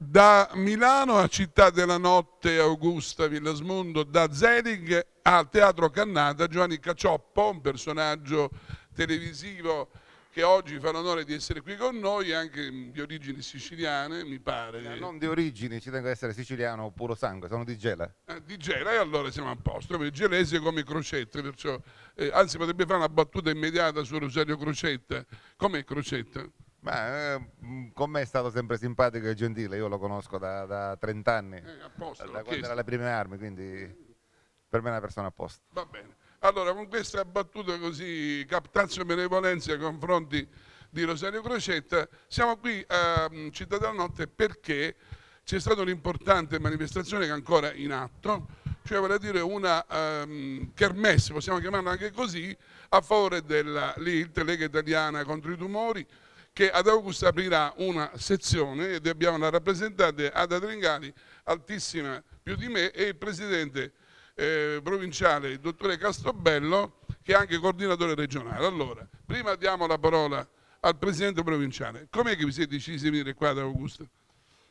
Da Milano a Città della Notte Augusta Villasmundo, da Zelig al Teatro Cannata, Giovanni Cacioppo, un personaggio televisivo che oggi fa l'onore di essere qui con noi, anche di origini siciliane, mi pare. Eh, non di origini, ci tengo ad essere siciliano puro sangue, sono di Gela. Eh, di Gela, e allora siamo a posto, perché gelese come Crocetta, perciò, eh, anzi potrebbe fare una battuta immediata su Rosario Crocetta. Com'è Crocetta? Ma eh, con me è stato sempre simpatico e gentile, io lo conosco da, da 30 anni, Eh, a posto, da quando chiesto. era alle prime armi, quindi per me è una persona a posto. Va bene. Allora, con questa battuta così, captazio benevolenza nei confronti di Rosario Crocetta, siamo qui a mm, Città della Notte perché c'è stata un'importante manifestazione che è ancora in atto, cioè vorrei dire una ehm, kermesse, possiamo chiamarla anche così, a favore della LILT, Lega Italiana contro i tumori, che ad Augusta aprirà una sezione ed abbiamo una rappresentante Ada Tringali, altissima più di me, e il presidente eh, provinciale, il dottore Castrobello, che è anche coordinatore regionale. Allora, prima diamo la parola al presidente provinciale. Com'è che vi siete decisi di venire qua ad Augusta?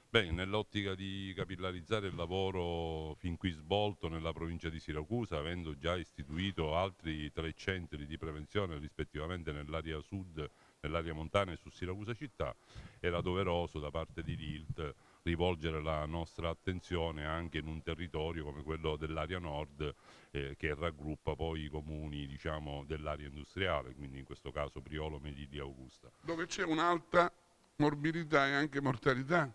Beh, nell'ottica di capillarizzare il lavoro fin qui svolto nella provincia di Siracusa, avendo già istituito altri tre centri di prevenzione rispettivamente nell'area sud, nell'area montana e su Siracusa città, era doveroso da parte di LILT rivolgere la nostra attenzione anche in un territorio come quello dell'area nord eh, che raggruppa poi i comuni diciamo, dell'area industriale, quindi in questo caso Priolo, Medili e Augusta. Dove c'è un'alta morbidità e anche mortalità.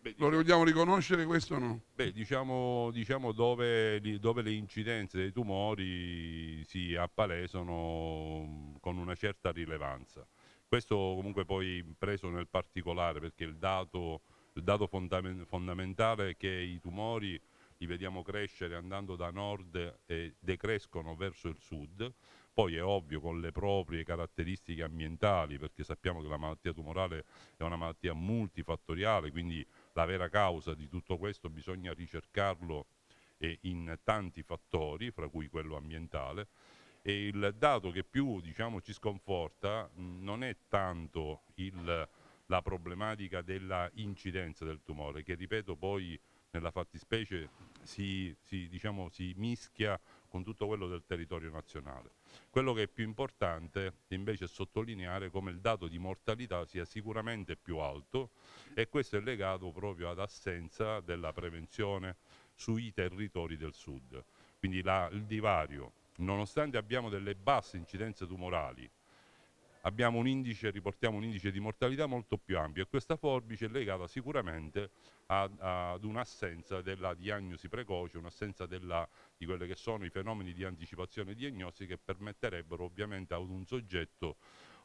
Beh, Lo vogliamo riconoscere questo o no? Beh, diciamo, diciamo dove, dove le incidenze dei tumori si appalesano mm, con una certa rilevanza. Questo comunque poi preso nel particolare perché il dato, il dato fondamen- fondamentale è che i tumori li vediamo crescere andando da nord e decrescono verso il sud. Poi è ovvio con le proprie caratteristiche ambientali, perché sappiamo che la malattia tumorale è una malattia multifattoriale, quindi la vera causa di tutto questo bisogna ricercarlo eh, in tanti fattori, fra cui quello ambientale. E il dato che più diciamo, ci sconforta mh, non è tanto il- la problematica della incidenza del tumore, che ripeto poi nella fattispecie si, si, diciamo, si mischia con tutto quello del territorio nazionale. Quello che è più importante invece è sottolineare come il dato di mortalità sia sicuramente più alto e questo è legato proprio ad assenza della prevenzione sui territori del sud. Quindi la- il divario, nonostante abbiamo delle basse incidenze tumorali, un indice, riportiamo un indice di mortalità molto più ampio e questa forbice è legata sicuramente a- ad un'assenza della diagnosi precoce, un'assenza di quelli che sono i fenomeni di anticipazione diagnostica che permetterebbero ovviamente ad un soggetto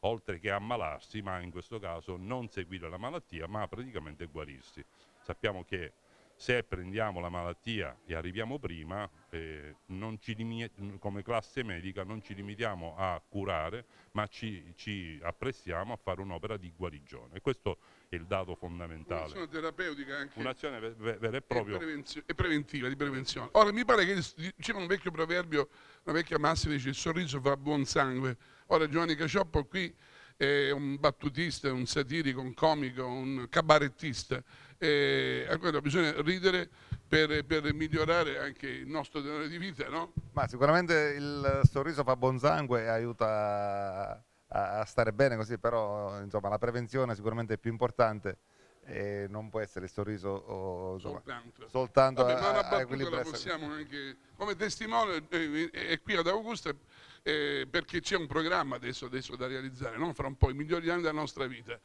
oltre che ammalarsi, ma in questo caso non seguire la malattia, ma praticamente guarirsi. Sappiamo che se prendiamo la malattia e arriviamo prima, eh, non ci limi- come classe medica non ci limitiamo a curare, ma ci, ci apprestiamo a fare un'opera di guarigione. E questo è il dato fondamentale. Un'azione terapeutica anche. Un'azione ve- ve- vera e propria. e preventiva, di prevenzione. Ora, mi pare che diceva un vecchio proverbio, una vecchia massima, dice il sorriso fa buon sangue. Ora Giovanni Cacioppo qui è un battutista, un satirico, un comico, un cabarettista. E a quello bisogna ridere per, per migliorare anche il nostro tenore di vita, no? Ma sicuramente il sorriso fa buon sangue e aiuta a, a stare bene così, però insomma la prevenzione sicuramente è più importante e non può essere il sorriso o, insomma, Soltanto. soltanto Vabbè, ma a, una a battuta la possiamo anche come testimone eh, è qui ad Augusta eh, perché c'è un programma adesso, adesso da realizzare, no? fra un po' i migliori anni della nostra vita.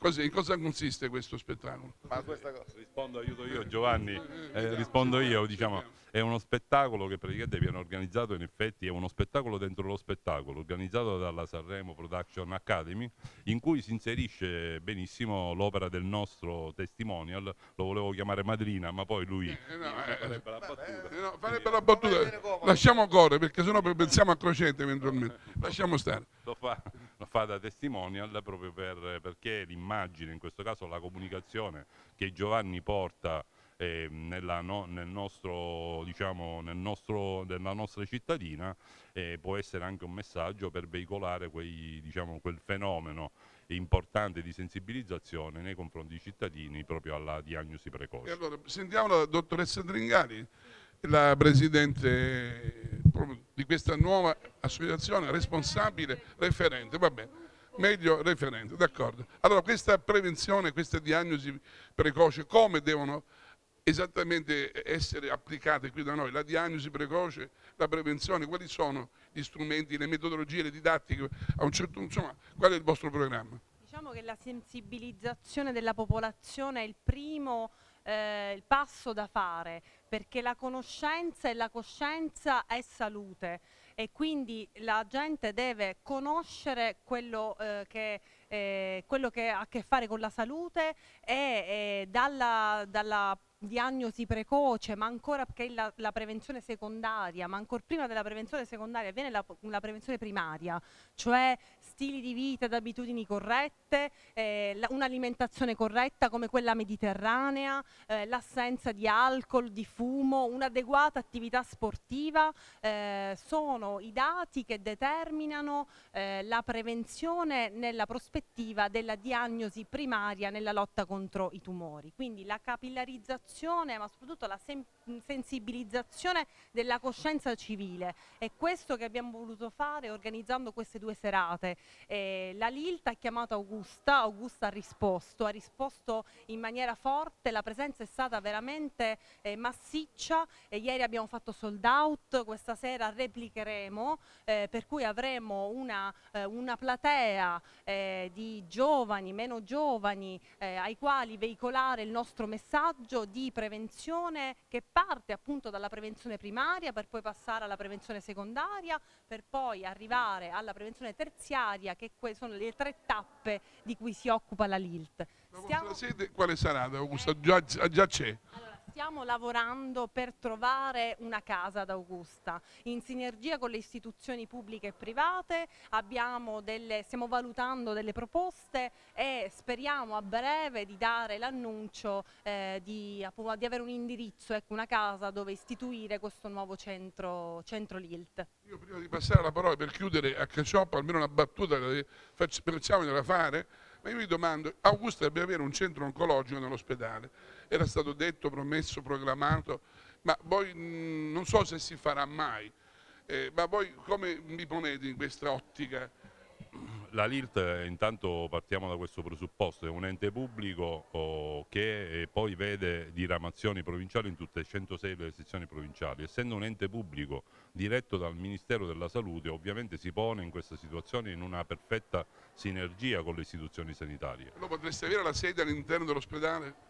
Cos'è- in cosa consiste questo spettacolo? Ma questa cosa. Rispondo, aiuto io Giovanni, eh, rispondo io, diciamo, è uno spettacolo che praticamente viene organizzato, in effetti è uno spettacolo dentro lo spettacolo, organizzato dalla Sanremo Production Academy, in cui si inserisce benissimo l'opera del nostro testimonial, lo volevo chiamare Madrina, ma poi lui Eh, no, eh, farebbe la battuta. eh, no, farebbe la battuta. Lasciamo correre perché sennò pensiamo a Crocetta eventualmente. Lasciamo stare. lo fa, lo fa da testimonial proprio per- perché l'immagine, in questo caso la comunicazione che Giovanni porta eh, nella, no, nel nostro, diciamo, nel nostro, nella nostra cittadina eh, può essere anche un messaggio per veicolare quei, diciamo, quel fenomeno importante di sensibilizzazione nei confronti dei cittadini proprio alla diagnosi precoce. Allora, sentiamo la dottoressa Dringali, la presidente di questa nuova associazione, responsabile, referente, va bene, meglio referente, d'accordo. Allora questa prevenzione, questa diagnosi precoce, come devono esattamente essere applicate qui da noi, la diagnosi precoce, la prevenzione, quali sono gli strumenti, le metodologie, le didattiche, a un certo, insomma, qual è il vostro programma? Diciamo che la sensibilizzazione della popolazione è il primo eh, il passo da fare perché la conoscenza e la coscienza è salute e quindi la gente deve conoscere quello, eh, che, eh, quello che, ha a che fare con la salute e eh, dalla, dalla diagnosi precoce, ma ancora perché la, la, prevenzione secondaria, ma ancora prima della prevenzione secondaria viene la, la prevenzione primaria, cioè stili di vita ed abitudini corrette, eh, un'alimentazione corretta come quella mediterranea, eh, l'assenza di alcol, di fumo, un'adeguata attività sportiva, eh, sono i dati che determinano eh, la prevenzione nella prospettiva della diagnosi primaria nella lotta contro i tumori. Quindi la capillarizzazione educazione ma soprattutto la sen sensibilizzazione della coscienza civile. È questo che abbiamo voluto fare organizzando queste due serate. Eh, la LILT ha chiamato Augusta, Augusta ha risposto, ha risposto in maniera forte, la presenza è stata veramente eh, massiccia e ieri abbiamo fatto sold out, questa sera replicheremo eh, per cui avremo una, eh, una platea eh, di giovani, meno giovani eh, ai quali veicolare il nostro messaggio di di prevenzione che parte appunto dalla prevenzione primaria per poi passare alla prevenzione secondaria per poi arrivare alla prevenzione terziaria che sono le tre tappe di cui si occupa la LILT. La sede quale sarà? Augusta? Già, già c'è? Allora, stiamo lavorando per trovare una casa ad Augusta, in sinergia con le istituzioni pubbliche e private, delle, stiamo valutando delle proposte e speriamo a breve di dare l'annuncio eh, di, di, avere un indirizzo, ecco, una casa dove istituire questo nuovo centro, centro LILT. Io prima di passare la parola per chiudere a Cacioppa, almeno una battuta, facciamogliela fare, ma io mi domando, Augusta deve avere un centro oncologico nell'ospedale, era stato detto, promesso, proclamato, ma poi mh, non so se si farà mai, eh, ma voi come vi ponete in questa ottica? La LILT eh, intanto partiamo da questo presupposto, è un ente pubblico oh, che eh, poi vede diramazioni provinciali in tutte le 106 le sezioni provinciali. Essendo un ente pubblico diretto dal Ministero della Salute ovviamente si pone in questa situazione in una perfetta sinergia con le istituzioni sanitarie. Lo potreste avere la sede all'interno dell'ospedale?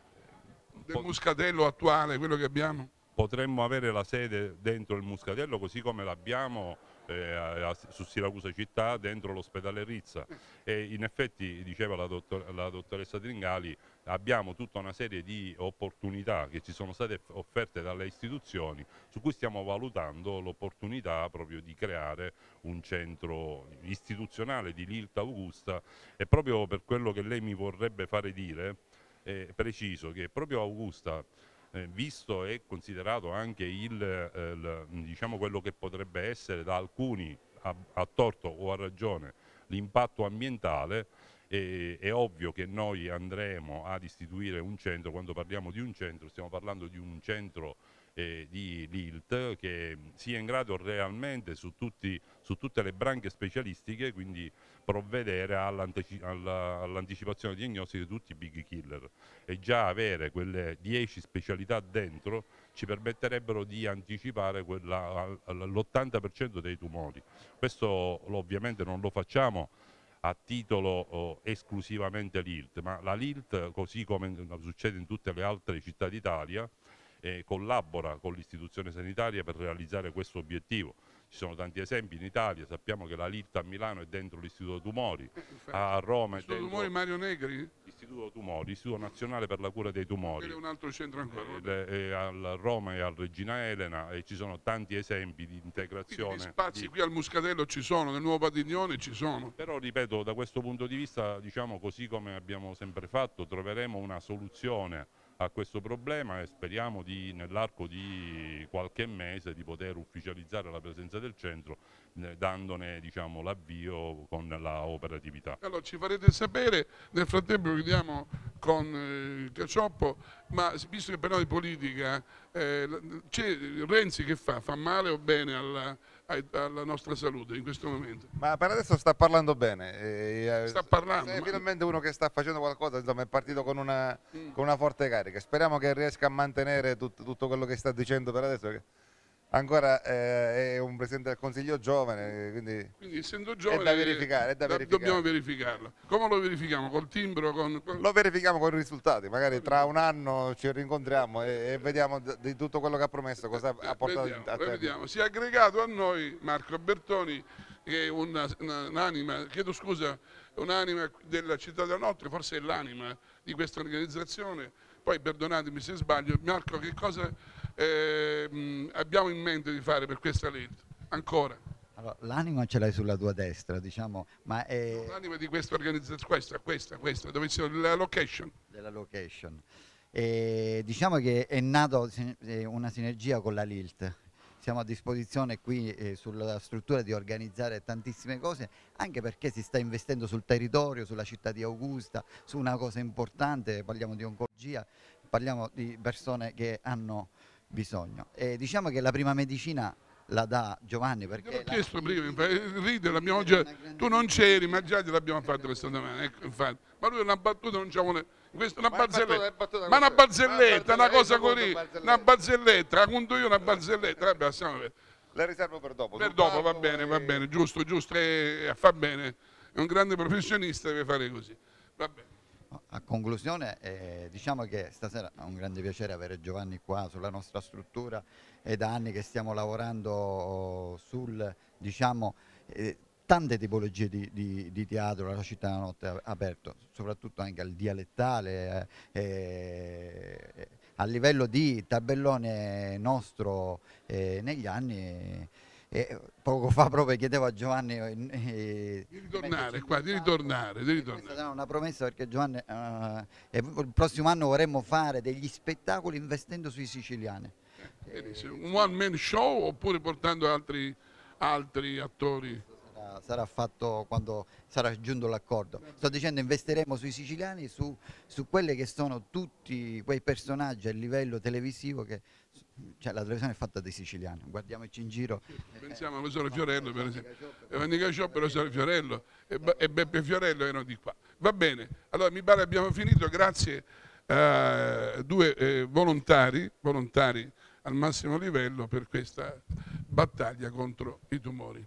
Del Muscatello attuale, quello che abbiamo? Potremmo avere la sede dentro il Muscatello così come l'abbiamo eh, su Siracusa città dentro l'ospedale Rizza e in effetti diceva la, dottor la, dottoressa Tringali abbiamo tutta una serie di opportunità che ci sono state offerte dalle istituzioni su cui stiamo valutando l'opportunità proprio di creare un centro istituzionale di Lilta Augusta e proprio per quello che lei mi vorrebbe fare dire è preciso che proprio Augusta eh, visto e considerato anche il, eh, il, diciamo quello che potrebbe essere da alcuni a, a torto o a ragione l'impatto ambientale, è ovvio che noi andremo ad istituire un centro, quando parliamo di un centro stiamo parlando di un centro eh, di LILT che sia in grado realmente su, tutti, su tutte le branche specialistiche quindi provvedere all'anticipazione diagnostica di tutti i big killer e già avere quelle 10 specialità dentro ci permetterebbero di anticipare l'80% dei tumori. Questo ovviamente non lo facciamo a titolo oh, esclusivamente l'ILT, ma la LILT, così come succede in tutte le altre città d'Italia, eh, collabora con l'istituzione sanitaria per realizzare questo obiettivo. Ci sono tanti esempi in Italia, sappiamo che la LIT a Milano è dentro l'Istituto Tumori, a Roma è dentro Tumori Mario Negri? Istituto Tumori, Istituto Nazionale per la cura dei tumori. È un altro centro ancora. Eh, a Roma e a Regina Elena e ci sono tanti esempi di integrazione. Quindi gli spazi di... qui al Muscatello ci sono, nel nuovo padiglione ci sono. Però ripeto, da questo punto di vista, diciamo così come abbiamo sempre fatto, troveremo una soluzione a questo problema e speriamo nell'arco di qualche mese di poter ufficializzare la presenza del centro eh, dandone diciamo, l'avvio con la operatività. Allora ci farete sapere, nel frattempo vediamo con eh, il Cacioppo, ma visto che parliamo di politica, eh, Renzi che fa? Fa male o bene alla, alla nostra salute in questo momento? Ma per adesso sta parlando bene. Eh, sta parlando. È finalmente uno che sta facendo qualcosa, insomma è partito con una, mm. con una forte carica. Speriamo che riesca a mantenere tut, tutto quello che sta dicendo per adesso. Ancora eh, è un Presidente del Consiglio giovane, quindi, quindi essendo giovane è da verificare. È da verificare. Dobbiamo verificarlo. Come lo verifichiamo? Col timbro? Con. Lo verifichiamo con i risultati, magari tra un anno ci rincontriamo e, e vediamo di tutto quello che ha promesso, cosa ha portato vediamo, a termine. Vediamo. Si è aggregato a noi Marco Bertoni, che è un'anima, chiedo scusa, un'anima della città della notte, forse è l'anima di questa organizzazione. Poi perdonatemi se sbaglio, Marco che cosa eh, abbiamo in mente di fare per questa legge? Ancora. Allora, l'anima ce l'hai sulla tua destra, diciamo, ma è... L'anima di questa organizzazione, questa, questa, questa, dove c'è la location. Della location. E diciamo che è nata una sinergia con la LILT. Siamo a disposizione qui eh, sulla struttura di organizzare tantissime cose, anche perché si sta investendo sul territorio, sulla città di Augusta, su una cosa importante, parliamo di oncologia, parliamo di persone che hanno bisogno. E diciamo che la prima medicina la dà Giovanni perché... l'ho chiesto prima, ride, l'abbiamo già... tu non c'eri ma già gliel'abbiamo fatto questa domanda, ecco, infatti. ma lui una battuta non c'ha vuole... Questa è una barzelletta, ma una barzelletta, una cosa così, una barzelletta, racconto io una barzelletta, vabbè, passiamo a La riservo per dopo. Per dopo, va bene, va bene, giusto, giusto, e, fa bene, è un grande professionista, deve fare così, va bene. A conclusione, eh, diciamo che stasera è un grande piacere avere Giovanni qua sulla nostra struttura, è da anni che stiamo lavorando sul, diciamo, eh, tante tipologie di, di, di, teatro, la città della notte aperto, soprattutto anche al dialettale, eh, eh a livello di tabellone nostro eh, negli anni e poco fa proprio chiedevo a Giovanni eh, di ritornare qua, di ritornare, di ritornare. Questa una promessa perché Giovanni uh, il prossimo anno vorremmo fare degli spettacoli investendo sui siciliani. Eh, un one man show oppure portando altri, altri attori? Sarà, sarà, fatto quando sarà giunto l'accordo. Sto dicendo investiremo sui siciliani, su, su quelli che sono tutti quei personaggi a livello televisivo che cioè, la televisione è fatta dei siciliani, guardiamoci in giro. Pensiamo a Rosario Fiorello, per esempio. Evanica Cioppo e Rosario Fiorello e, Beppe Fiorello erano di qua. Va bene, allora mi pare abbiamo finito, grazie a due eh, volontari, volontari al massimo livello per questa battaglia contro i tumori.